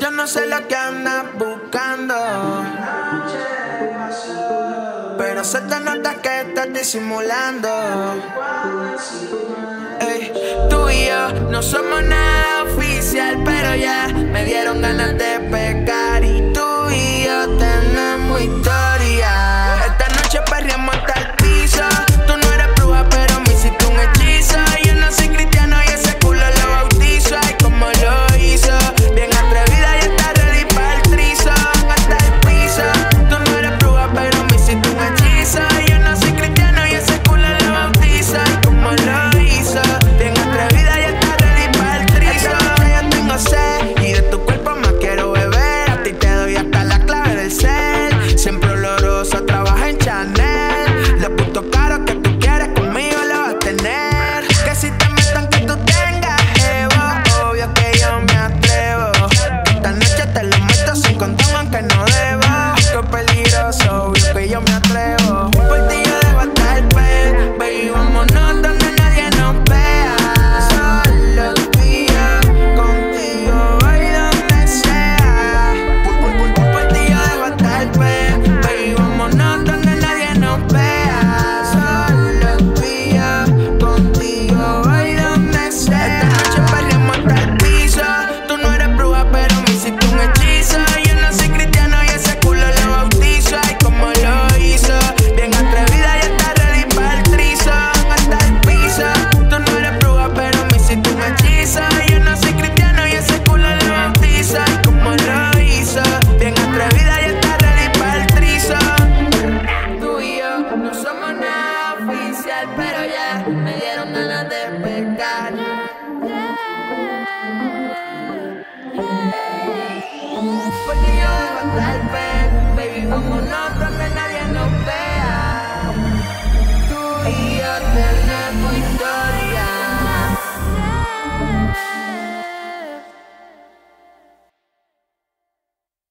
Yo no sé lo que andas buscando. Pero se te nota que estás disimulando. Ey, tú y yo no somos nada me dieron ganas de pecar. Porque yo debo estar baby, como no que nadie nos vea. Tú y yo tenemos historia.